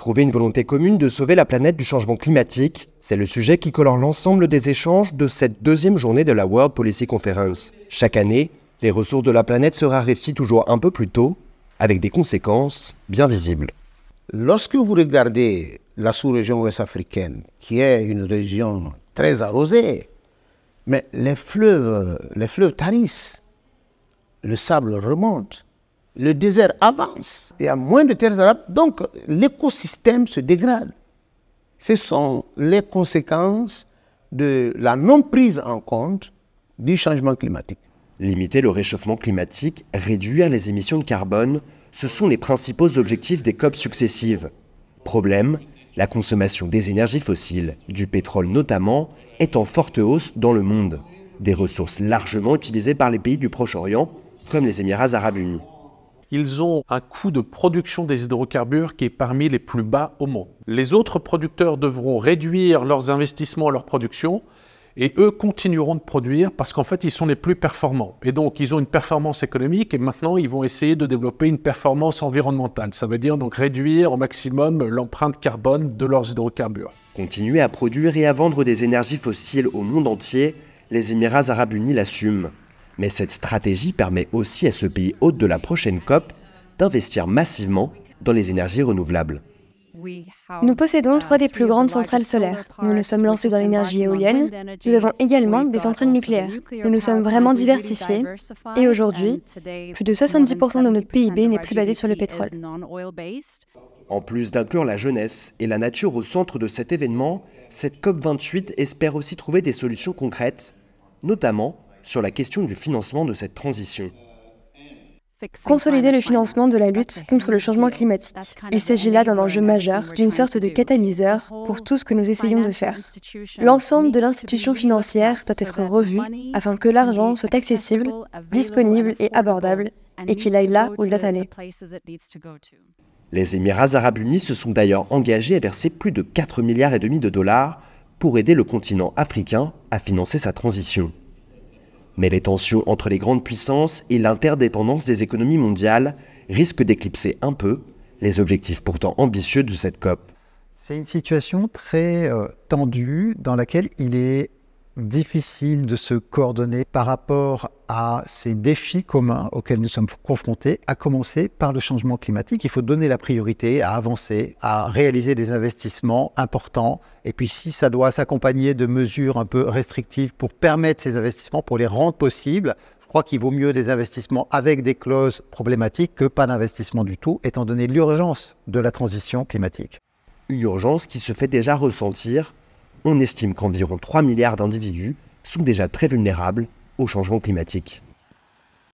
Trouver une volonté commune de sauver la planète du changement climatique, c'est le sujet qui colore l'ensemble des échanges de cette deuxième journée de la World Policy Conference. Chaque année, les ressources de la planète se raréfient toujours un peu plus tôt, avec des conséquences bien visibles. Lorsque vous regardez la sous-région ouest africaine, qui est une région très arrosée, mais les fleuves, les fleuves tarissent, le sable remonte, le désert avance, il y a moins de terres arables, donc l'écosystème se dégrade. Ce sont les conséquences de la non prise en compte du changement climatique. Limiter le réchauffement climatique, réduire les émissions de carbone, ce sont les principaux objectifs des COP successives. Problème, la consommation des énergies fossiles, du pétrole notamment, est en forte hausse dans le monde. Des ressources largement utilisées par les pays du Proche-Orient, comme les Émirats arabes unis ils ont un coût de production des hydrocarbures qui est parmi les plus bas au monde. Les autres producteurs devront réduire leurs investissements, leur production, et eux continueront de produire parce qu'en fait, ils sont les plus performants. Et donc, ils ont une performance économique et maintenant, ils vont essayer de développer une performance environnementale. Ça veut dire donc réduire au maximum l'empreinte carbone de leurs hydrocarbures. Continuer à produire et à vendre des énergies fossiles au monde entier, les Émirats arabes unis l'assument. Mais cette stratégie permet aussi à ce pays hôte de la prochaine COP d'investir massivement dans les énergies renouvelables. Nous possédons trois des plus grandes centrales solaires. Nous nous sommes lancés dans l'énergie éolienne. Nous avons également des centrales nucléaires. Nous nous sommes vraiment diversifiés. Et aujourd'hui, plus de 70% de notre PIB n'est plus basé sur le pétrole. En plus d'inclure la jeunesse et la nature au centre de cet événement, cette COP28 espère aussi trouver des solutions concrètes, notamment sur la question du financement de cette transition. Consolider le financement de la lutte contre le changement climatique. Il s'agit là d'un enjeu majeur, d'une sorte de catalyseur pour tout ce que nous essayons de faire. L'ensemble de l'institution financière doit être revu afin que l'argent soit accessible, disponible et abordable et qu'il aille là où il doit aller. Les Émirats arabes unis se sont d'ailleurs engagés à verser plus de 4 milliards et demi de dollars pour aider le continent africain à financer sa transition. Mais les tensions entre les grandes puissances et l'interdépendance des économies mondiales risquent d'éclipser un peu les objectifs pourtant ambitieux de cette COP. C'est une situation très euh, tendue dans laquelle il est difficile de se coordonner par rapport à ces défis communs auxquels nous sommes confrontés, à commencer par le changement climatique. Il faut donner la priorité à avancer, à réaliser des investissements importants. Et puis si ça doit s'accompagner de mesures un peu restrictives pour permettre ces investissements, pour les rendre possibles, je crois qu'il vaut mieux des investissements avec des clauses problématiques que pas d'investissement du tout, étant donné l'urgence de la transition climatique. Une urgence qui se fait déjà ressentir on estime qu'environ 3 milliards d'individus sont déjà très vulnérables au changement climatique.